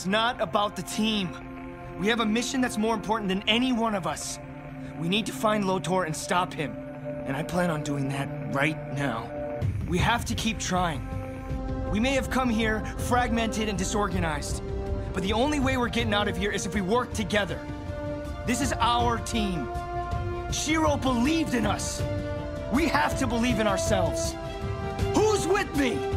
It's not about the team. We have a mission that's more important than any one of us. We need to find Lotor and stop him. And I plan on doing that right now. We have to keep trying. We may have come here fragmented and disorganized, but the only way we're getting out of here is if we work together. This is our team. Shiro believed in us. We have to believe in ourselves. Who's with me?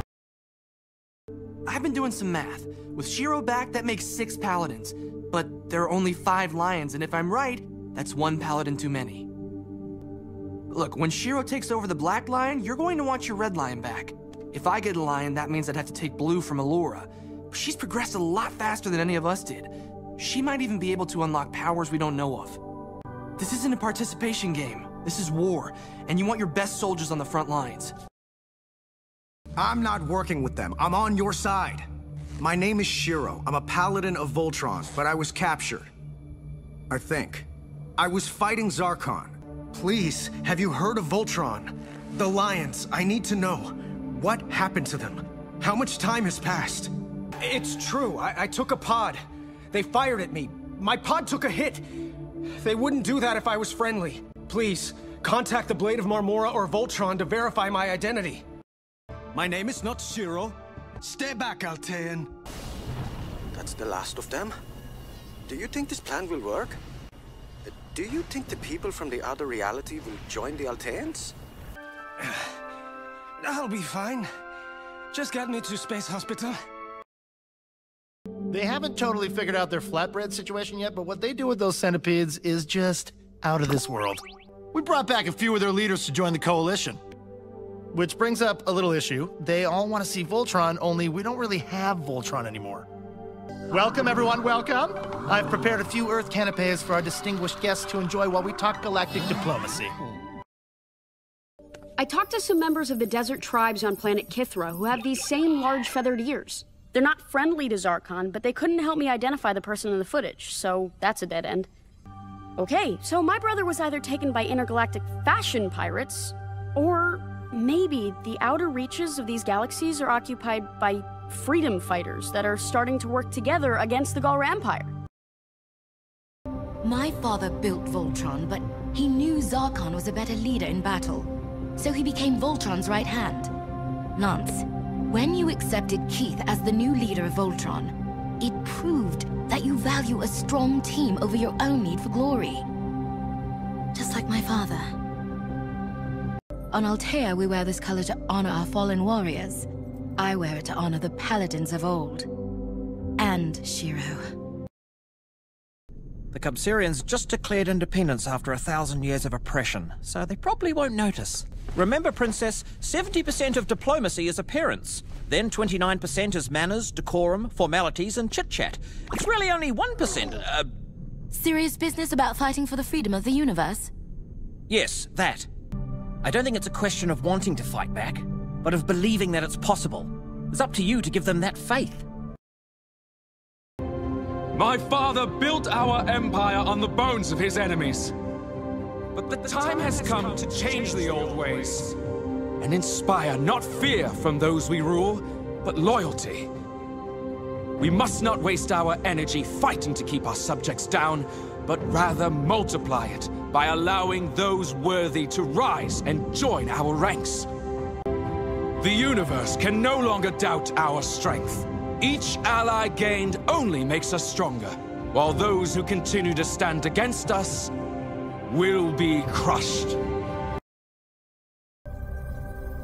I've been doing some math. With Shiro back, that makes six paladins. But there are only five lions, and if I'm right, that's one paladin too many. Look, when Shiro takes over the black lion, you're going to want your red lion back. If I get a lion, that means I'd have to take blue from Allura. She's progressed a lot faster than any of us did. She might even be able to unlock powers we don't know of. This isn't a participation game. This is war, and you want your best soldiers on the front lines. I'm not working with them. I'm on your side. My name is Shiro. I'm a paladin of Voltron, but I was captured. I think. I was fighting Zarkon. Please, have you heard of Voltron? The Lions, I need to know. What happened to them? How much time has passed? It's true. I, I took a pod. They fired at me. My pod took a hit. They wouldn't do that if I was friendly. Please, contact the Blade of Marmora or Voltron to verify my identity. My name is not Shiro. Stay back, Altean. That's the last of them? Do you think this plan will work? Uh, Do you think the people from the other reality will join the Alteans? I'll be fine. Just get me to Space Hospital. They haven't totally figured out their flatbread situation yet, but what they do with those centipedes is just out of this world. We brought back a few of their leaders to join the coalition. Which brings up a little issue. They all want to see Voltron, only we don't really have Voltron anymore. Welcome, everyone, welcome. I've prepared a few Earth canapes for our distinguished guests to enjoy while we talk galactic diplomacy. I talked to some members of the desert tribes on planet Kithra who have these same large feathered ears. They're not friendly to Zarkon, but they couldn't help me identify the person in the footage, so that's a dead end. Okay, so my brother was either taken by intergalactic fashion pirates, or maybe the outer reaches of these galaxies are occupied by freedom fighters that are starting to work together against the Galra Empire. My father built Voltron, but he knew Zarkon was a better leader in battle. So he became Voltron's right hand. Lance, when you accepted Keith as the new leader of Voltron, it proved that you value a strong team over your own need for glory. Just like my father. On Altea, we wear this color to honor our fallen warriors. I wear it to honor the paladins of old. And Shiro. The Cubserians just declared independence after a thousand years of oppression, so they probably won't notice. Remember, Princess, 70% of diplomacy is appearance. Then 29% is manners, decorum, formalities, and chit chat. It's really only 1%. Uh, Serious business about fighting for the freedom of the universe? yes, that. I don't think it's a question of wanting to fight back, but of believing that it's possible. It's up to you to give them that faith. My father built our empire on the bones of his enemies. But the time has come to change the old ways and inspire not fear from those we rule, but loyalty. We must not waste our energy fighting to keep our subjects down, but rather multiply it by allowing those worthy to rise and join our ranks. The universe can no longer doubt our strength. Each ally gained only makes us stronger, while those who continue to stand against us will be crushed.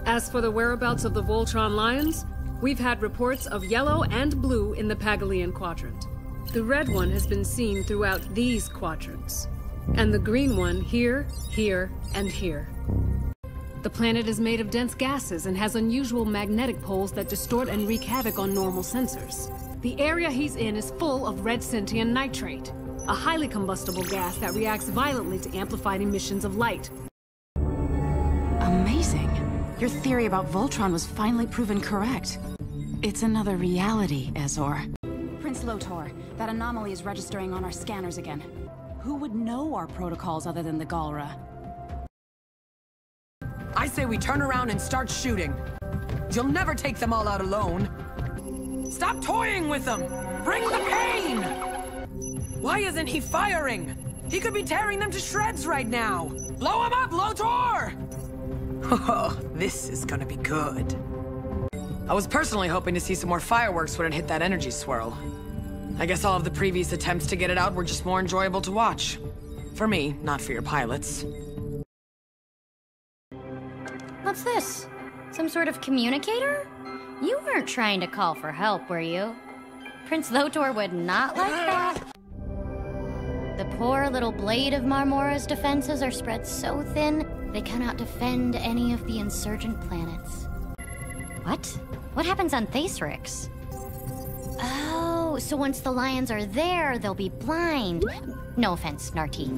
As for the whereabouts of the Voltron Lions, we've had reports of yellow and blue in the Pagalian quadrant. The red one has been seen throughout these quadrants, and the green one here, here, and here. The planet is made of dense gases and has unusual magnetic poles that distort and wreak havoc on normal sensors. The area he's in is full of red sentient nitrate, a highly combustible gas that reacts violently to amplified emissions of light. Amazing. Your theory about Voltron was finally proven correct. It's another reality, Ezor. Prince Lotor, that anomaly is registering on our scanners again. Who would know our protocols other than the Galra? I say we turn around and start shooting. You'll never take them all out alone. Stop toying with them! Bring the pain! Why isn't he firing? He could be tearing them to shreds right now! Blow him up, Lotor! Oh, this is gonna be good. I was personally hoping to see some more fireworks when it hit that energy swirl. I guess all of the previous attempts to get it out were just more enjoyable to watch. For me, not for your pilots. What's this? Some sort of communicator? You weren't trying to call for help, were you? Prince Lotor would not like that. The poor little blade of Marmora's defenses are spread so thin, they cannot defend any of the insurgent planets. What? What happens on Thayserix? Oh, so once the lions are there, they'll be blind. No offense, Narti.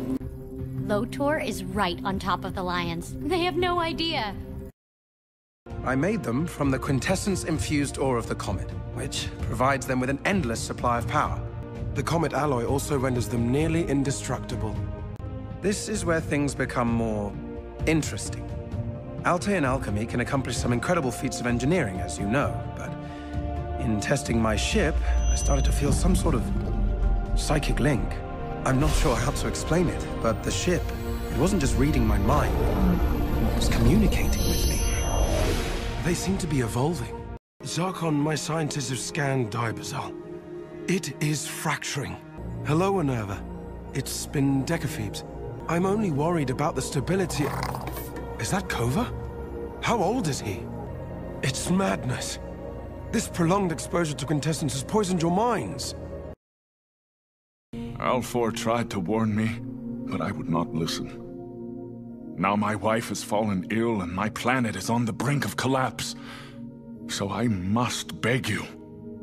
Lotor is right on top of the lions. They have no idea. I made them from the quintessence-infused ore of the comet, which provides them with an endless supply of power. The comet alloy also renders them nearly indestructible. This is where things become more interesting. Altean alchemy can accomplish some incredible feats of engineering, as you know, but in testing my ship, I started to feel some sort of psychic link. I'm not sure how to explain it, but the ship, it wasn't just reading my mind, it was communicating with me. They seem to be evolving. Zarkon, my scientists have scanned Daibazaal. It is fracturing. Hello, Honerva. It's been decaphebes. I'm only worried about the stability... Is that Kova? How old is he? It's madness. This prolonged exposure to contestants has poisoned your minds. Alfor tried to warn me, but I would not listen. Now my wife has fallen ill and my planet is on the brink of collapse. So I must beg you,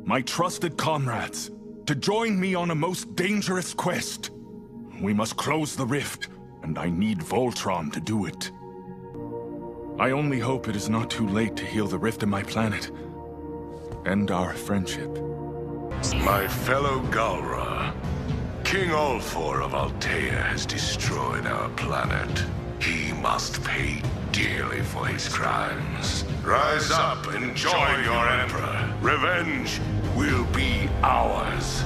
my trusted comrades, to join me on a most dangerous quest. We must close the rift, and I need Voltron to do it. I only hope it is not too late to heal the rift in my planet. And our friendship. My fellow Galra, King Alfor of Altea has destroyed our planet. He must pay dearly for his crimes. Rise up and join your Emperor. Revenge will be ours.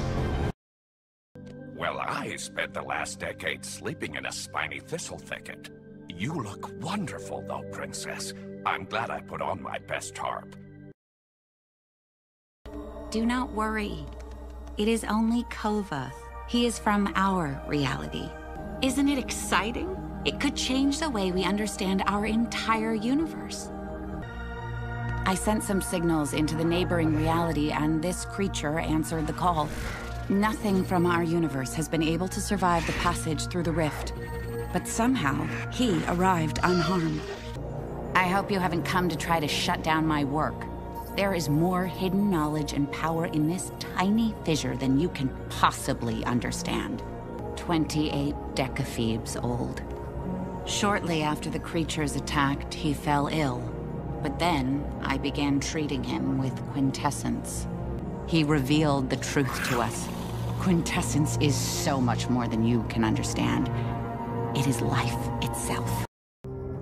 Well, I spent the last decade sleeping in a spiny thistle thicket. You look wonderful, though, Princess. I'm glad I put on my best harp. Do not worry. It is only Kova. He is from our reality. Isn't it exciting? It could change the way we understand our entire universe. I sent some signals into the neighboring reality, and this creature answered the call. Nothing from our universe has been able to survive the passage through the rift. But somehow, he arrived unharmed. I hope you haven't come to try to shut down my work. There is more hidden knowledge and power in this tiny fissure than you can possibly understand. 28 decaphebes old. Shortly after the creatures attacked, he fell ill. But then, I began treating him with quintessence. He revealed the truth to us. Quintessence is so much more than you can understand. It is life itself.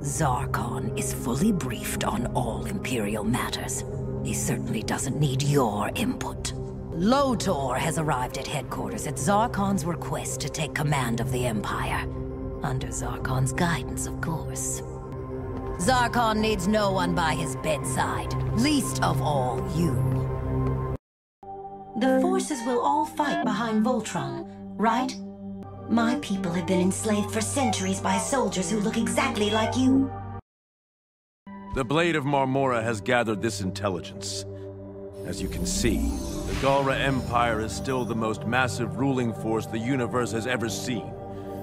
Zarkon is fully briefed on all Imperial matters. He certainly doesn't need your input. Lotor has arrived at headquarters at Zarkon's request to take command of the Empire. Under Zarkon's guidance, of course. Zarkon needs no one by his bedside, least of all you. The forces will all fight behind Voltron, right? My people have been enslaved for centuries by soldiers who look exactly like you. The Blade of Marmora has gathered this intelligence. As you can see, the Galra Empire is still the most massive ruling force the universe has ever seen.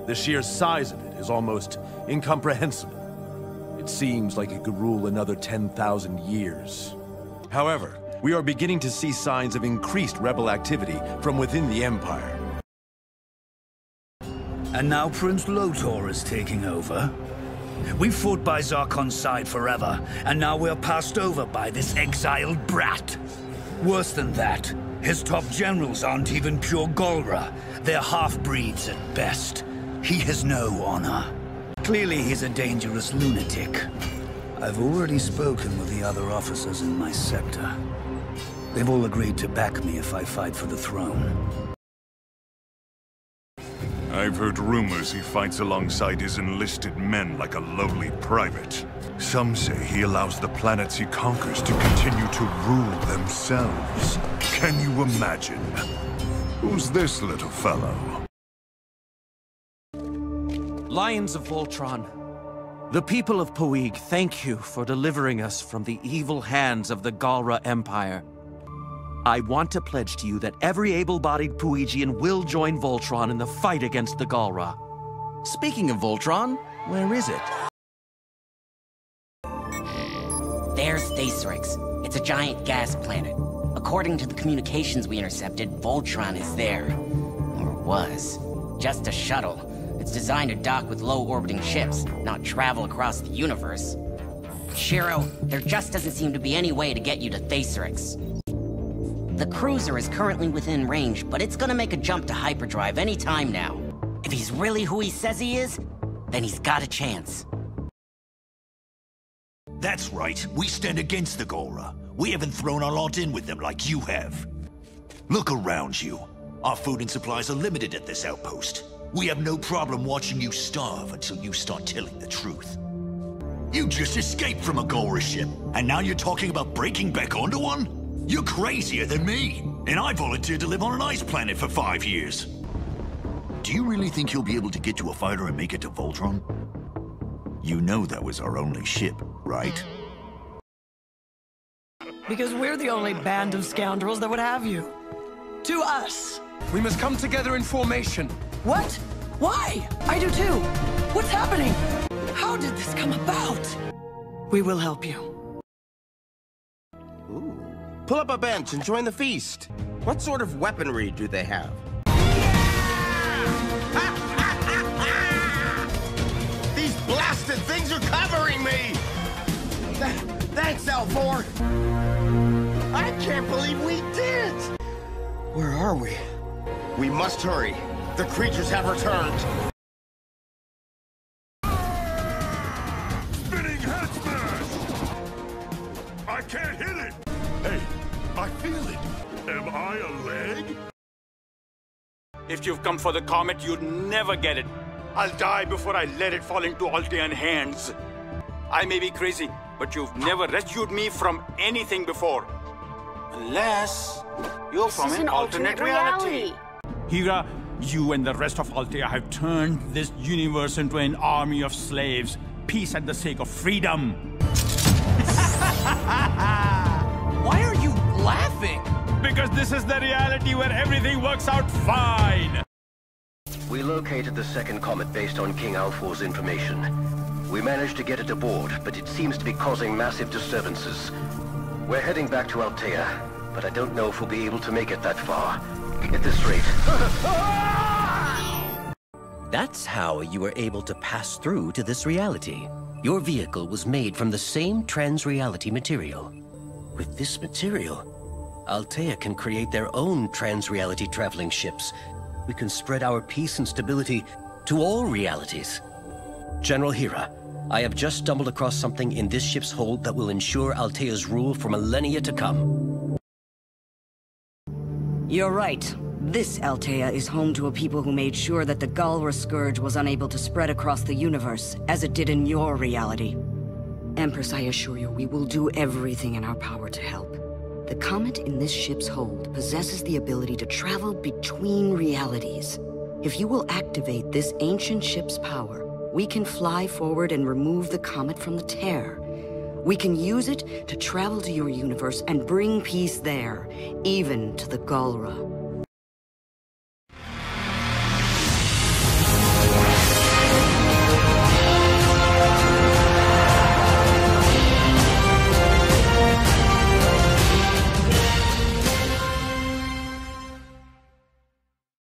The sheer size of it is almost incomprehensible. It seems like it could rule another 10,000 years. However, we are beginning to see signs of increased rebel activity from within the Empire. And now Prince Lotor is taking over. We fought by Zarkon's side forever, and now we're passed over by this exiled brat. Worse than that, his top generals aren't even pure Galra. They're half-breeds at best. He has no honor. Clearly he's a dangerous lunatic. I've already spoken with the other officers in my sector. They've all agreed to back me if I fight for the throne. I've heard rumors he fights alongside his enlisted men like a lowly private. Some say he allows the planets he conquers to continue to rule themselves. Can you imagine? Who's this little fellow? Lions of Voltron, the people of Puig thank you for delivering us from the evil hands of the Galra Empire. I want to pledge to you that every able-bodied Puigian will join Voltron in the fight against the Galra. Speaking of Voltron, where is it? There's Thayserix. It's a giant gas planet. According to the communications we intercepted, Voltron is there. Or was. Just a shuttle. It's designed to dock with low-orbiting ships, not travel across the universe. Shiro, there just doesn't seem to be any way to get you to Thayserix. The cruiser is currently within range, but it's gonna make a jump to hyperdrive any time now. If he's really who he says he is, then he's got a chance. That's right. We stand against the Galra. We haven't thrown our lot in with them like you have. Look around you. Our food and supplies are limited at this outpost. We have no problem watching you starve until you start telling the truth. You just escaped from a Galra ship, and now you're talking about breaking back onto one? You're crazier than me, and I volunteered to live on an ice planet for five years. Do you really think you'll be able to get to a fighter and make it to Voltron? You know that was our only ship, right? Because we're the only band of scoundrels that would have you. To us. We must come together in formation. What? Why? I do too. What's happening? How did this come about? We will help you. Pull up a bench and join the feast. What sort of weaponry do they have? These blasted things are covering me! Th thanks, Alfor! I can't believe we did! It! Where are we? We must hurry. The creatures have returned. If you've come for the comet, you'd never get it. I'll die before I let it fall into Altean hands. I may be crazy, but you've never rescued me from anything before. Unless you're This from an, an alternate, alternate reality. reality. Hira, you and the rest of Altea have turned this universe into an army of slaves. Peace at the sake of freedom. Because this is the reality where everything works out fine. We located the second comet based on King Alfor's information. We managed to get it aboard, but it seems to be causing massive disturbances. We're heading back to Altea, but I don't know if we'll be able to make it that far. At this rate. That's how you were able to pass through to this reality. Your vehicle was made from the same trans-reality material. With this material, Altea can create their own trans-reality traveling ships. We can spread our peace and stability to all realities. General Hira, I have just stumbled across something in this ship's hold that will ensure Altea's rule for millennia to come. You're right. This Altea is home to a people who made sure that the Galra Scourge was unable to spread across the universe, as it did in your reality. Empress, I assure you, we will do everything in our power to help. The comet in this ship's hold possesses the ability to travel between realities. If you will activate this ancient ship's power, we can fly forward and remove the comet from the tear. We can use it to travel to your universe and bring peace there, even to the Galra.